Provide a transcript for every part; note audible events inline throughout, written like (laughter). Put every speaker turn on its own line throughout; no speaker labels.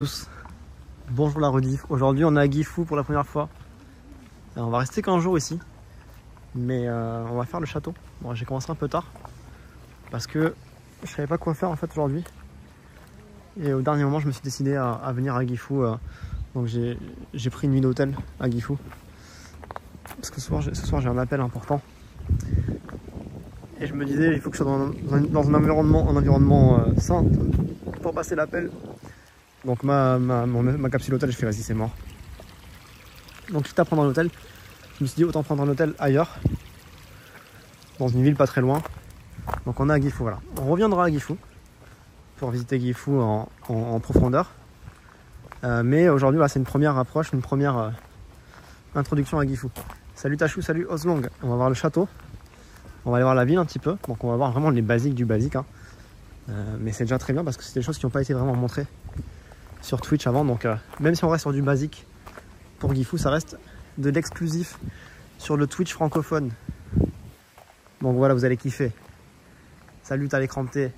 tous. Bonjour la rediff. Aujourd'hui on est à Gifu pour la première fois. Euh, on va rester qu'un jour ici. Mais euh, on va faire le château. Bon j'ai commencé un peu tard. Parce que je savais pas quoi faire en fait aujourd'hui. Et au dernier moment je me suis décidé à, venir à Gifu. euh, donc j'ai pris une nuit d'hôtel à Gifu. Parce que ce soir j'ai un appel important. Et je me disais il faut que je sois dans un environnement euh, sain pour passer l'appel. Donc ma, ma, capsule hôtel, je fais vas-y c'est mort. Donc quitte à prendre un hôtel, je me suis dit autant prendre un hôtel ailleurs, dans une ville pas très loin. Donc on est à Gifu, voilà. On reviendra à Gifu pour visiter Gifu en, profondeur. Euh, mais aujourd'hui c'est une première approche, une première euh, introduction à Gifu. Salut Tachou, salut Oslong. On va voir le château. On va aller voir la ville un petit peu. Donc on va voir vraiment les basiques du basique. hein. Euh, mais c'est déjà très bien parce que c'est des choses qui n'ont pas été vraiment montrées sur Twitch avant. Donc, euh, même si on reste sur du basique pour Gifu, ça reste de l'exclusif sur le Twitch francophone. Donc voilà, vous allez kiffer. Salut à l'écran T,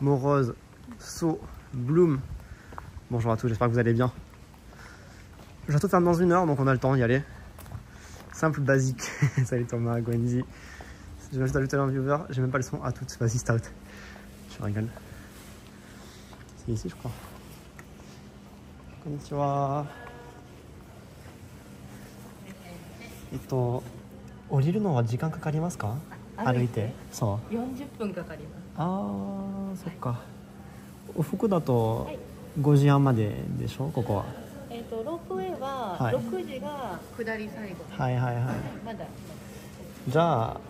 Morose, So, Bloom. Bonjour à tous, j'espère que vous allez bien. Le château ferme dans une heure, donc on a le temps d'y aller. Simple, basique. (laughs) Salut Thomas, Gwenzy. Je vais juste ajouter un viewer, j'ai même pas le son à toutes. Vas-y, start. Je rigole. C'est ici, je crois. こんにちは。えっと、降りるのは時間かかりますか？歩いてそう。
40分かかります
あー、そっか。往復だと
はい
5時半まででしょ？ここは。
えっ、とロープウェイは
はい
6時が下り最後、
はいはいはい。
まだ
じゃあ、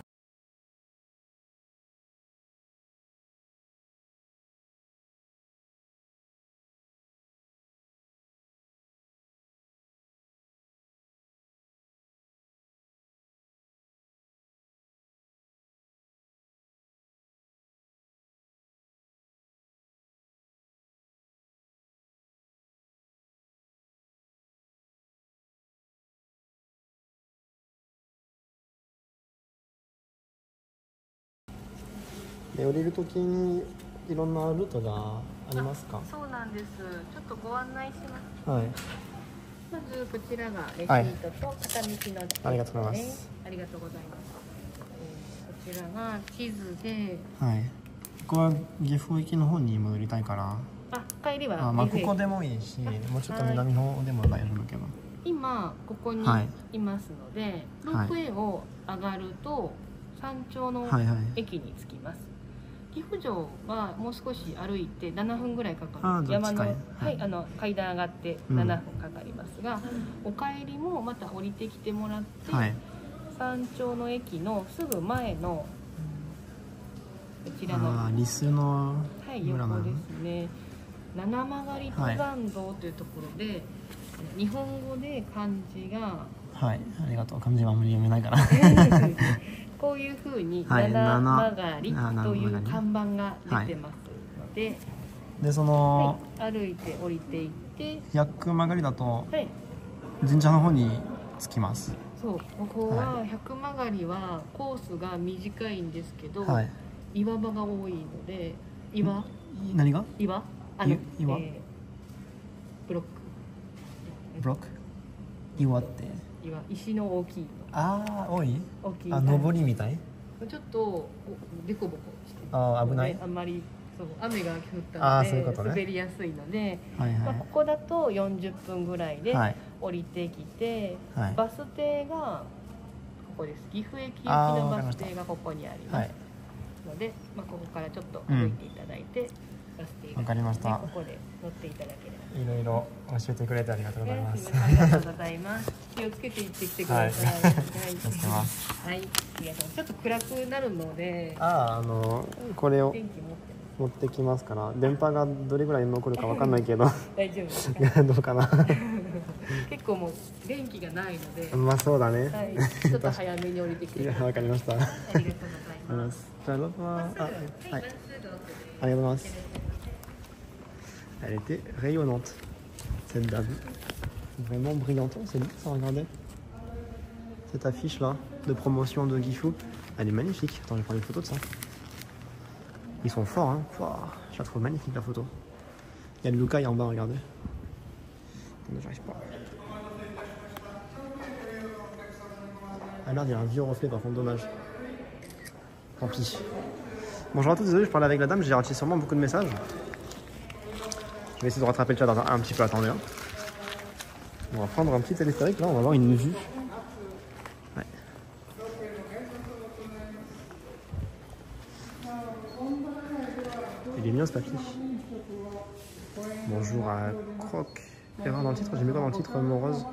で降りるときにいろんなルートがありますか？
そうなんです。ちょっとご案内します。
はい。
まずこちらがレシ
はい
ートと片道のチケットです、ね。
ありがとうございます。
ありがとうございます、えーこちらが地図で
はい。僕は岐阜行きの方に戻りたいから、
あ帰りは
あまあここでもいいし、もうちょっと南の方でも大丈夫だけど。
今ここに
はい。
いますので、ロープウェイを上がると山頂の
はいはい。
駅に着きます岐阜城はもう少し歩いて7分ぐらいかかる山の,、
近い
は
はい
い、あの階段上がって
うん
7分かかりますが、お帰りもまた降りてきてもらって、
はい。
山頂の駅のすぐ前のこちらの、
リスの
はい、
村なの
横ですね七曲り登山道というところで、日本語で漢字が
はい。ありがとう。漢字はあんまり読めないから。
こういうふうに
はい
七
七
曲り
あ
という看板が出てますので、
で、そ
は
の、
い、歩いて降りていって、
百曲がりだと
はい、
神社の方に着きます。
そうここは百曲りはコースが短いんですけど、
はい。
岩場が多いので岩？
何が？
岩？あの
い岩？
えーブロック。
ブロック？岩って？
岩石の大きい。の
ああ、多い？
大きい
あ、登りみたい？
ちょっとおデコボコしてる。
あー危ない？
あんまりそう雨が降った
あ
ので
ね。
滑りやすいので、
はい
まあ、
は
ここだと40分ぐらい
い。
で
はい。
降りてきて、
はい。
バス停がここです。岐阜駅行きのバス停がここにあります。
はい。
ので、まあ、ここからちょっと歩いていただいて、バス停が
わかりました
ここで乗っていただければ
いろいろ教えてくれてありがとうございます。
ありがとうございます。気をつけて行ってきてください。
はい
はい。ちょっと暗くなるので、
ああ、あの、これを
電気持って
持ってきますから、電波がどれぐらい残るかわかんないけど。(laughs)
大丈夫ですか？(laughs)
どうかな。(laughs)
結構もう電気がないので、
まあそうだね。
はい、ちょっと早めに降りてきて。
わかりました。あり
がとうございま。
ますす。じゃあ、ローは、あ、
はい、
ありがとうございます。Elle était rayonnante, cette dame. Vraiment brillante, c'est beau ça, regardez. Cette affiche là, de promotion de Gifu, elle est magnifique. Attends, je vais prendre une photo de ça. Ils sont forts, hein. Je la trouve magnifique la photo. y a le Lucaille en bas, regardez. J'arrive pas. Ah merde, il y a un vieux reflet par contre, dommage. Tant pis. Bonjour à tous, désolé, je parlais avec la dame, j'ai raté sûrement beaucoup de messages. Je vais essayer de rattraper le chat dans un, un petit peu. Attendez. Hein. On va prendre un petit téléphérique. Là, on va avoir une vue. Ouais. Il est mignon ce papy. Bonjour à Croc. Erreur dans le titre, j'ai mis quoi dans le titre, Morose?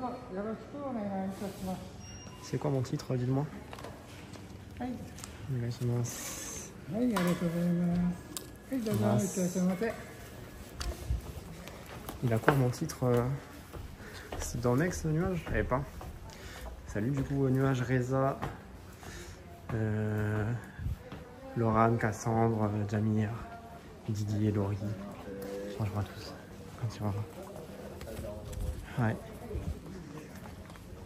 C'est quoi mon titre, dites-moi. Il a quoi mon titre euh, C'est dans Next nuage? Eh pas. Salut du coup nuage Reza, euh, Cassandre, Jamir, Didier, Laurie. Bonjour à tous. Quand.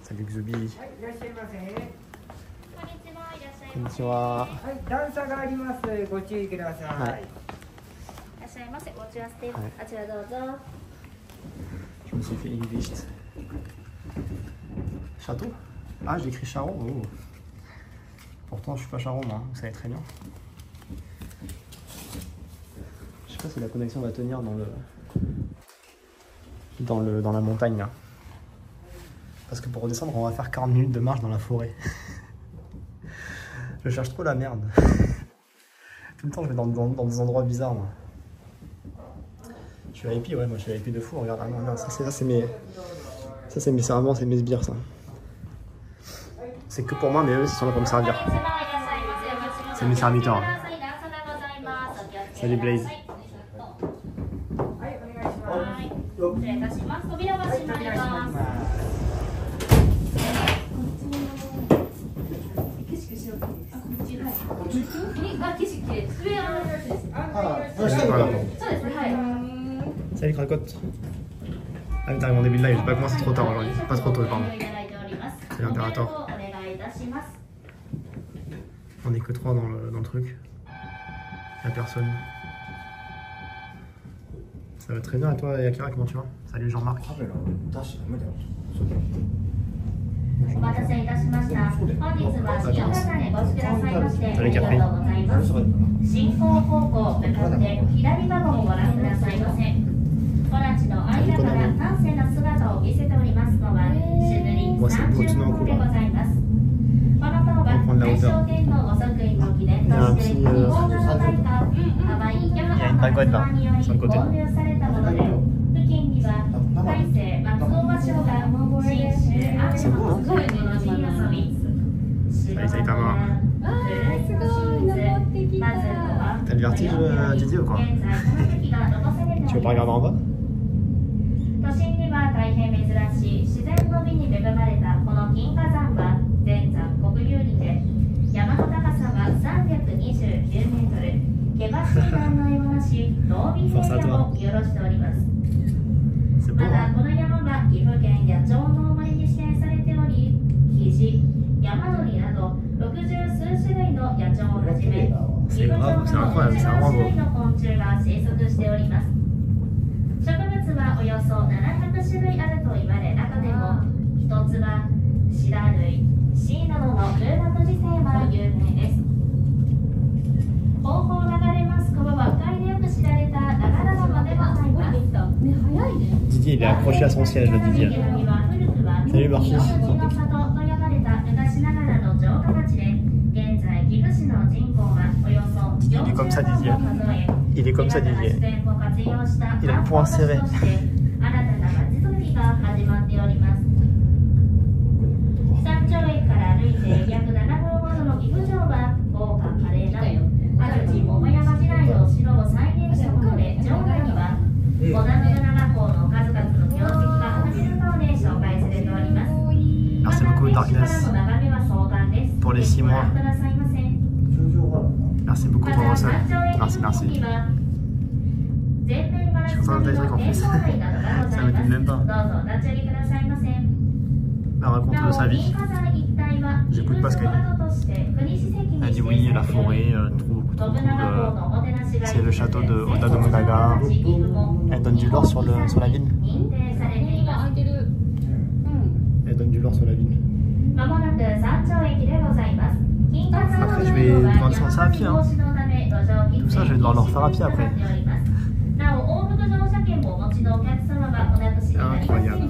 Salut Xubi.
はい、
me suis fait English. Château Ah, j'ai écrit oh. Pourtant, je suis pas Charon, moi. Vous savez très bien. Je sais pas si la connexion va tenir dans le dans le dans la montagne là. Parce que pour redescendre, on va faire 40 minutes de marche dans la forêt. (laughs) je cherche trop la merde. (laughs) Tout le temps, je vais dans, dans- dans des endroits bizarres, moi. Je suis IP, ouais, moi je suis IP de fou. Regarde, ah ça c'est mes. Ça c'est mes servants, c'est mes sbires, ça. C'est que pour moi, mais eux, ils sont là pour servir. C'est mes serviteurs. Salut Blaze.
そうですね。はい。
Salut Cracotte. Ah, mais t'arrives en début de live, j'ai pas commencé trop tard aujourd'hui. Pas trop tôt, pardon. C'est l'impérator.
お願いいたします。
On est que trois dans le, dans le truc. Y'a personne. Ça va très bien, et toi, Yakira, comment tu vas Salut Jean-Marc.
カメラ出しちゃダメだよ。
お待たせいたしました。本日は新幹線でご出くださいましてあ
それキャップ
りがとうございます。
それか
進行方向向かって左ワゴンをご覧くださいませ。 コラチの間から端正な姿を見せておりますのは、シヌリ30号でございます。この塔は大正天皇ご即位の記念として日本画の大家ハワイヤマハのにより購入されたもので、付近には大勢松尾芭蕉が新州アメのすごいの地遊び。
はい埼玉
すごい登ってきた。
T'as le vertige, euh, Didier, ou quoi Tu veux pas regarder en bas
大変珍しい自然の美に恵まれたこの金華山は全山国有林で山の高さは329メートル険しい断崖もなし濃尾平野を見下ろしております。またこの山は岐阜県野鳥の森に指定されておりキジ山鳥など六十数種類の野鳥をはじめ岐阜町の17種類の昆虫が生息しておりますはおよそ700種類あると言われ中でも一つはシダ類シイなどの空爆自生は有名です。後方流れます川は深いでよく知られた長良川でございます
Didier, il est accroché
現在岐阜市の人口はおよそ
Il est comme ça, Didier. Il est comme ça, Didier. Il a le poing serré.
新たな町づくりが始まっております山頂駅から歩いて約7分ほどの岐阜城は豪華華麗な安土桃山時代のお城を再現したもので城内には織田信長公の数々の業績が花びる顔で紹介されております
Merci beaucoup,
また
Darkness.
の眺めは壮観です
Pour les six
ご
mois. Merci beaucoup pour vos soins. Merci, merci.
Je
suis content de trucs en plus. (laughs) Ça m'étonne même pas. La rencontre de sa vie. J'écoute Elle dit oui, la forêt, trop, trop, cool. C'est le château de Oda de Monaga. Elle donne du lore sur, la ville. Elle donne du lord sur la ville.
Hmm.
Après, je vais devoir descendre. Hein. Tout ça, je vais devoir leur faire à pied après. Incroyable.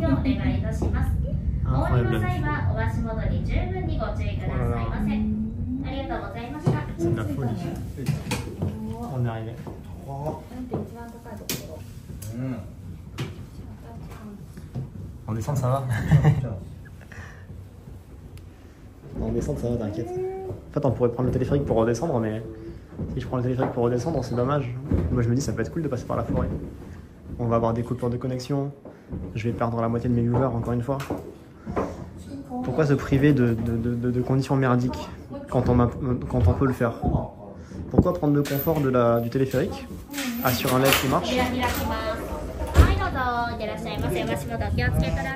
Incroyable.
C'est de la folie. On est arrivé. En descente, ça va? (laughs) en descente, ça va, t'inquiète. En fait, on pourrait prendre le téléphérique pour redescendre, mais si je prends le téléphérique pour redescendre, c'est dommage. Moi, je me dis, ça peut être cool de passer par la forêt. On va avoir des coupures de connexion. Je vais perdre la moitié de mes viewers, encore une fois. Pourquoi se priver de, conditions merdiques quand on, peut le faire? Pourquoi prendre le confort du téléphérique? Ah, sur un live qui marche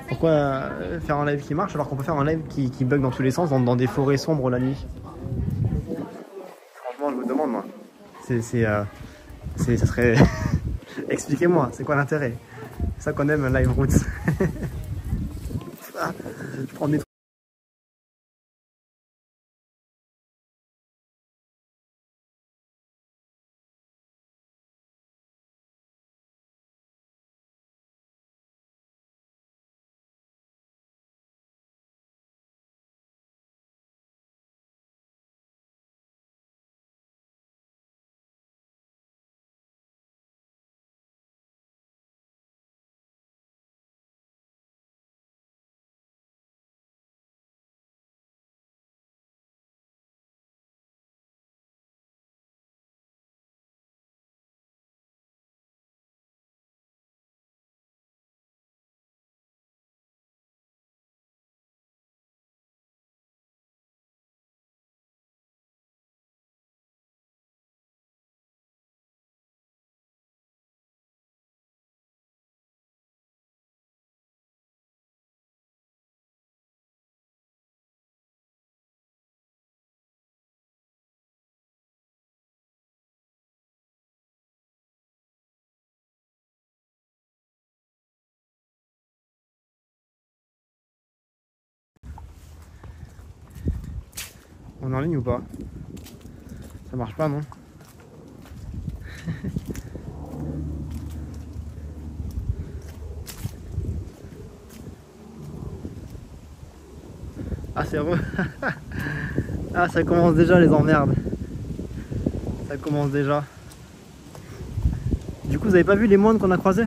pourquoi euh, faire un live qui marche alors qu'on peut faire un live qui, bug dans tous les sens dans des forêts sombres la nuit? C'est. euh, c'est- ça serait. (laughs) Expliquez-moi, c'est quoi l'intérêt? C'est ça qu'on aime, live route. (laughs) On est en ligne ou pas? Ça marche pas, non? (laughs) Ah, c'est heureux (laughs) Ah, ça commence déjà les emmerdes. Ça commence déjà. Du coup, vous avez pas vu les moines qu'on a croisés?